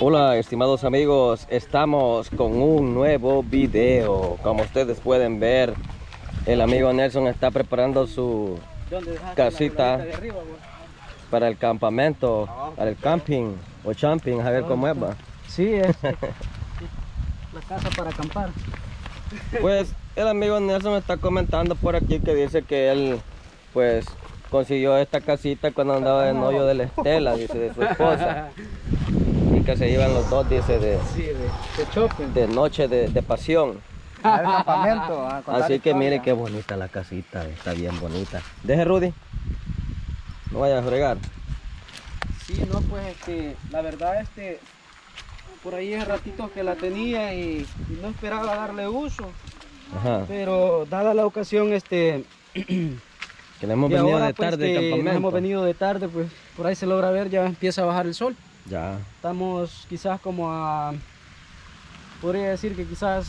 Hola estimados amigos, estamos con un nuevo video. Como ustedes pueden ver, el amigo Nelson está preparando su casita para el campamento, para el camping o camping, a ver cómo es va. Sí, es la casa para acampar. Pues el amigo Nelson está comentando por aquí que dice que él pues consiguió esta casita cuando andaba en hoyo de la Estela, dice, de su esposa. Que se iban los dos, dice, de, Sí, de, de shopping. de noche de, de pasión. Al campamento. a Así que historia. mire qué bonita la casita, está bien bonita. Deje Rudy, no vaya a fregar. Sí, no, pues este, la verdad, este, por ahí es ratito que la tenía y, y no esperaba darle uso. Ajá, Pero dada la ocasión, este, que le hemos y venido ahora, de pues, tarde que campamento. hemos venido de tarde, pues por ahí se logra ver, ya empieza a bajar el sol. Ya, Estamos quizás como a, podría decir que quizás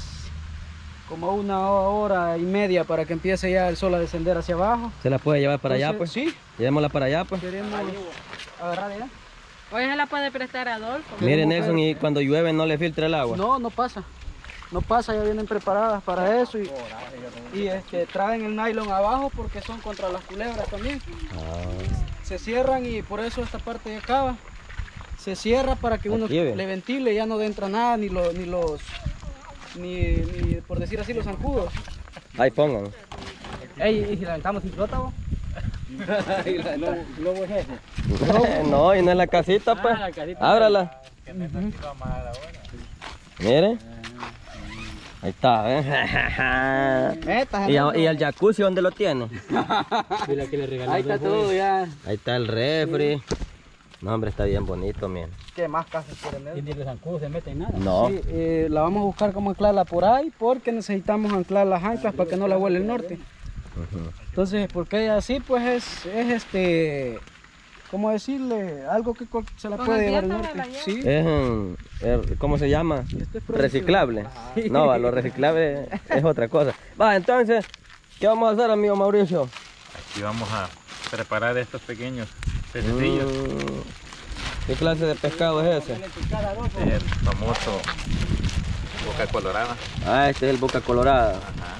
como una hora y media para que empiece ya el sol a descender hacia abajo. se la puede llevar para allá pues. Sí, Llevémosla para allá pues. queremos agarrar allá. Hoy se la puede prestar a Adolfo. Mire Queremos Nelson, y cuando llueve no le filtra el agua. No, no pasa. No pasa, ya vienen preparadas para eso y, y este, traen el nylon abajo porque son contra las culebras también. Ah, Se cierran y por eso esta parte acá va. Se cierra para que uno Aquí le ventile, ya no entra nada, ni, lo- ni los, ni, ni, por decir así, los zancudos. ahí pongan. Ey, ¿y si la aventamos sin flota vos? Globo es ese. no, y no es la casita pues. Ah, la casita. Ábrala. Mire. Ahí está, ¿eh? ¿Y, a- y el jacuzzi dónde lo tiene? Ahí está todo ya. Ahí está el refri. No, hombre, está bien bonito, miren. ¿Qué más casas quieren ver? ni los zancudos se meten nada. No. Sí, eh, la vamos a buscar cómo anclarla por ahí porque necesitamos anclar las anclas para que no la vuele el norte. Ujú. Entonces, porque así pues es, es este, ¿cómo decirle? Algo que se la puede llevar el diente norte. Sí. Es, un- er, ¿cómo se llama? Es. Reciclable. No, va, lo reciclable es otra cosa. Va, entonces, ¿qué vamos a hacer, amigo Mauricio? Aquí vamos a preparar estos pequeños Mm, ¿Qué clase de pescado es ese? Es el famoso boca colorada. Ah, este es el Boca Colorada. Ajá.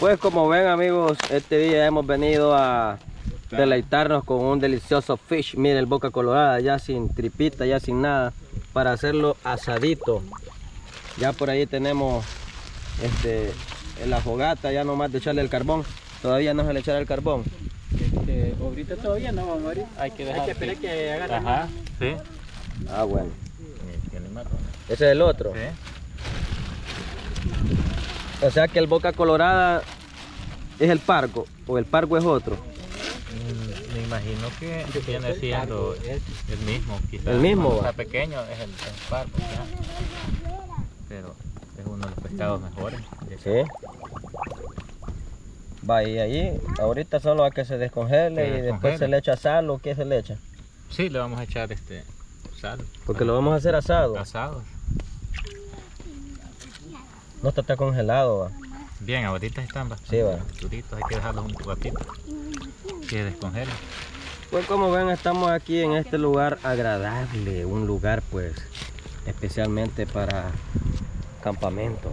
Pues como ven amigos, este día hemos venido a deleitarnos con un delicioso fish. Mire el Boca Colorada, ya sin tripita, ya sin nada, para hacerlo asadito. Ya por ahí tenemos este, en la fogata, ya nomás de echarle el carbón. Todavía no se le echará el carbón. Este, ahorita todavía no, vamos a morir. Hay que dejar. Hay que esperar que agarre. Ajá. Sí. Ah, bueno. Ese es el otro. Sí. O sea que el Boca Colorada es el pargo, o el pargo es otro. Mm, Me imagino que viene siendo el mismo. Quizás El mismo, cuando. Está pequeño es el, ya. Pero es uno de los pescados mejores. Sí. Va, y ahí, ahorita solo a que se descongele Que y después se le echa sal o qué se le echa. Sí, le vamos a echar este sal. Porque lo vamos a hacer asado. Asado. No está, está congelado, va. Bien, ahorita están bastante Sí, va. duritos, hay que dejarlos un ratito que descongelen. Pues como ven, estamos aquí en este lugar agradable, un lugar pues especialmente para campamento.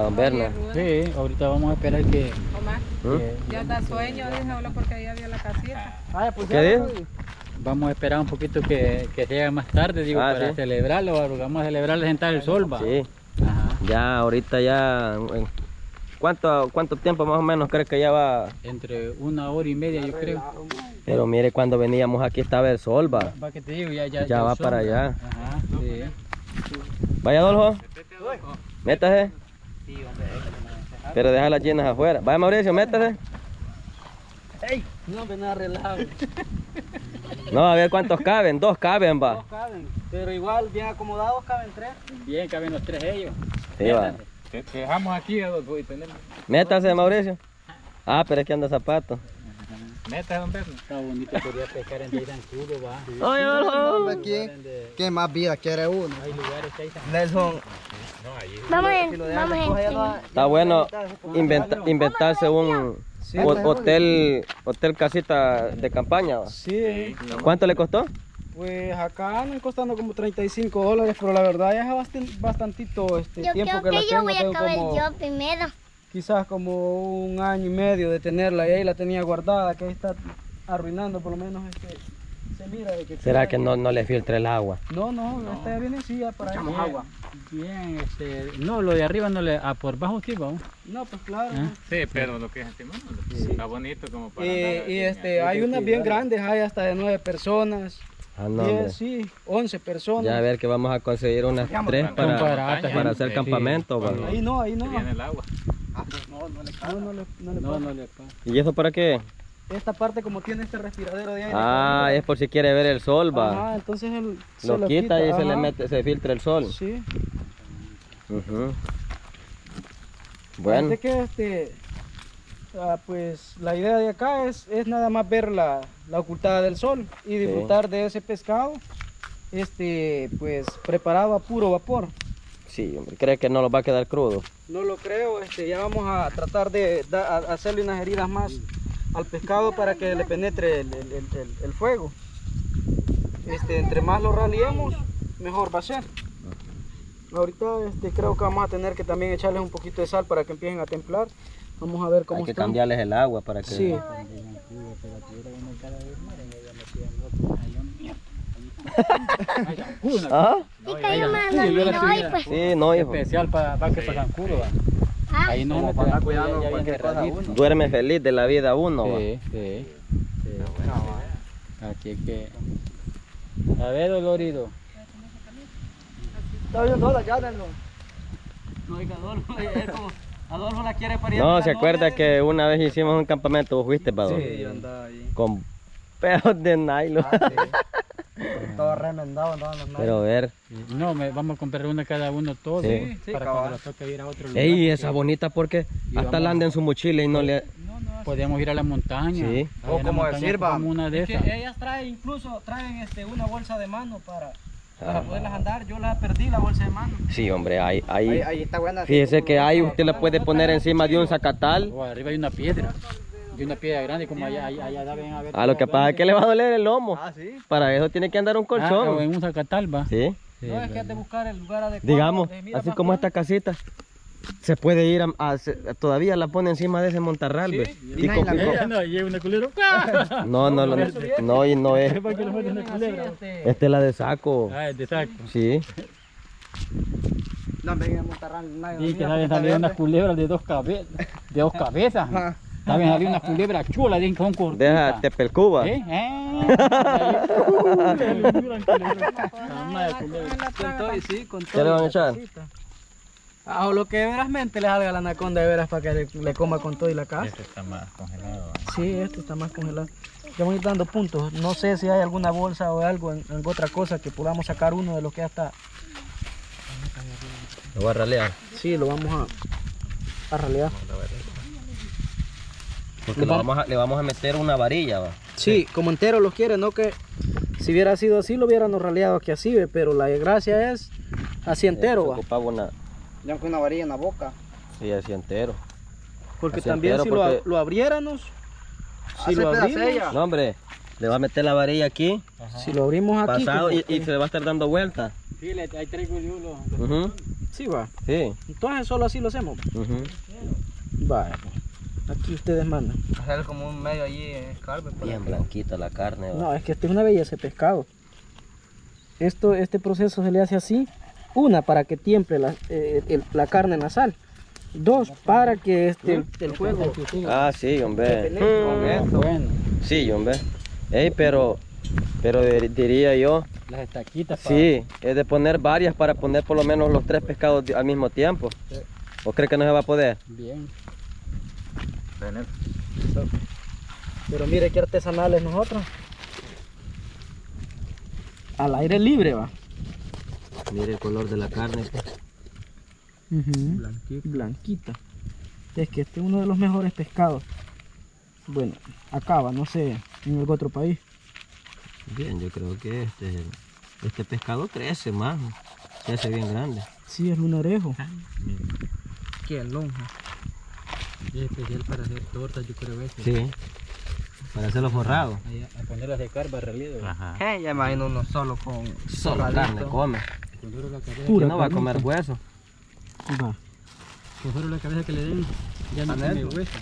A don Berna. Sí, ahorita vamos a esperar que... Omar, ¿Mm? ya da sueño, solo porque ahí había la casita. Ah, pues ¿Qué dijo? Vamos a esperar un poquito que, que sea más tarde, digo, Ah, para sí. celebrarlo, vamos a celebrar sentar el sol, va. Sí, Ajá. ya ahorita ya... ¿Cuánto, ¿Cuánto tiempo más o menos crees que ya va? Entre una hora y media, yo creo. Pero mire, cuando veníamos aquí estaba el sol, va. Va que te digo, ya, ya, Ya va para allá. Ajá, sí. Vaya, Adolfo. Métase. Pero deja las llenas afuera. Vaya, Mauricio, métase. No, ven a relajado. No, a ver cuántos caben. Dos caben, va. Dos caben, pero igual bien acomodados caben tres. Bien, caben los tres ellos. Sí, va. Te, te dejamos aquí, Adolfo, y tenemos... Métase, Mauricio. Ah, pero es que anda zapato. Meta, don Berno. Está bonito, podría pescar en zancudo, va. Oye, Adolfo. ¿Quién? ¿Qué más vida quiere uno? Hay lugares que hay zancudo. Nelson, No, allí. Vamos si lo en, vamos en, Está bueno inventa- inventarse un Sí, ho- hotel, hotel casita de campaña. va. Sí, ¿Cuánto le costó? Pues acá andan costando como 35 dólares, pero la verdad ya es bastante, bastantito este Yo tiempo creo que, que, la yo tengo. voy a acabar como, yo primero. Quizás como un año y medio de tenerla y ahí la tenía guardada, que ahí está arruinando por lo menos este, se mira de que ¿Será que no, no le filtra el agua? No, no, esta ya viene así ya para Bien, agua. Bien, este, no, lo de arriba no le, a por bajo sí, vamos. No, pues claro. Ah. ¿no? Sí, pero lo que es encima no, está bonito como para Y, andar y, así, este, hay unas bien grandes, hay hasta de 9 personas, Ah, no, hombre. 10, sí, 11 personas. Ya a ver que vamos a conseguir unas tres para, para ¿eh? hacer Sí. campamento. Ahí no, ahí no. viene el agua. No, no le, no, no le, no le No, pasa. no le pasa. ¿Y eso para qué? Esta parte como tiene este respiradero de aire. Ah, es por si quiere ver el sol, va. Ajá, entonces él se Lo quita y se le mete, se filtra el sol. Sí. Bueno, que este, ah, pues la idea de acá es, es nada más ver la, la ocultada del sol y disfrutar de ese pescado, este, pues preparado a puro vapor. Sí, hombre, cree que no lo va a quedar crudo. No lo creo, este, ya vamos a tratar de da- a- hacerle unas heridas más al pescado para que le penetre el, el- el- el- el fuego. Este, entre más lo raliemos, mejor va a ser. Ahorita este, creo que vamos a tener que también echarles un poquito de sal para que empiecen a templar. Vamos a ver cómo Hay que están. cambiarles el agua para que... Sí. ¿Ah? No, pues. Sí, no, hijo. Especial para, para que pasan culo, va. Ah, Ahí no para andar cuidando cualquier cosa uno. Duerme feliz de la vida uno. Sí, sí. Aquí que... A ver, dolorido. Está bien, no, ya. No, Adolfo, es como- Adolfo la quiere pariente. No, se acuerda que una vez hicimos un campamento, vos fuiste, Pado. Sí, yo andaba ahí. Con pedos de nylon. Estaba remendado, los Pero ver. No, me, vamos a comprar una cada uno todos. Sí. Sí, para cuando nos toque ir a otro lugar. Ey, esa bonita porque Y hasta vamos- la anda en su mochila y no le... Podemos ir a la montaña. Sí. Ahí O como montaña decir, va, compramos una de es que esas. ellas traen, incluso traen este, una bolsa de mano para, para Ah. poderlas andar. Yo la perdí, la bolsa de mano. Sí, hombre, hay... hay... está buena. Fíjese que ahí usted la puede poner encima de un zacatal. O arriba hay una piedra. Y una piedra grande como allá, allá, allá deben haber. A lo que pasa es que le va a doler el lomo. Ah, sí. Para eso tiene que andar un Ah, o colchón. en un zacatal, va. Sí. Sí, no, es que hay que buscar el lugar adecuado. Digamos, mira así como esta casita. Se puede ir a, a- se- todavía la pone encima de ese montarral, ¿ve? Y con- y Eh, no, y una culera. con- no, no, no, no, y no es. ¿Para qué le ponen una Así, culebra? este, Esta es la de saco. Ah, es de saco. Sí. No, venga, Montarrán, nadie Sí, que está unas verde. culebras de dos cabezas. De dos cabezas. Unas culebras chulas, dicen que son cortitas. Deja Tepelcuba. ¿Eh? Ah, Con todo sí, ¿Qué todo le van a echar? Ah, o lo que verasmente le salga la anaconda de veras para que le, le coma con todo y la casa. Este está más congelado. Sí, este está más congelado. Ya voy dando puntos. No sé si hay alguna bolsa o algo, en, en otra cosa que podamos sacar uno de los que ya está. Lo voy a ralear. Sí, lo vamos a, a ralear. Porque lo vamos a- le vamos a meter una varilla, va. Sí, como entero los quiere, no que si hubiera sido así lo hubiéramos raleado aquí así, ve, pero la gracia es así entero, Se va. ocupaba una... Ya con una varilla en la boca. Sí, así entero. Porque Así también entero, si lo, porque- lo abriéramos, si lo abrimos, No, hombre. Le va a meter la varilla aquí, si lo abrimos aquí, pasado, y, se le va a estar dando vuelta. Sí, le- yo los... Ujú, sí va. Sí. Entonces solo así lo hacemos. Vale. Aquí ustedes mandan. Hacer como un medio allí en escarpe. Bien blanquita la carne, va. No, es que este es una belleza de pescado. Esto, este proceso se le hace así. Una, para que tiemple la, eh, el- la carne en la sal. Dos, para que este, el, el fuego... Ah, sí, hombre. Con Mm, Bueno, Sí, hombre. Ey, pero, pero dir- diría yo, las estaquitas. pa- sí, es de poner varias para poner por lo menos los tres pescados al mismo tiempo. ¿O cree que no se va a poder? Bien. Pero mire qué artesanales nosotros. Al aire libre va. Mire el color de la carne. Blanquita. Blanquita. Es que este es uno de los mejores pescados. Bueno, acaba, no sé, en algún otro país. Bien, yo creo que este, este pescado crece más. Se hace bien grande. Sí, es lunarejo. Qué lonja. Es especial para hacer tortas, yo creo eso. Sí. Para hacerlo forrado. Ahí, a ponerlas de carpa relieve. Ajá. Eh, ya imagino uno solo con Solo forradito. carne come. Pura no va a comer hueso. Va. Con solo la cabeza que le den, ya no tiene hueso.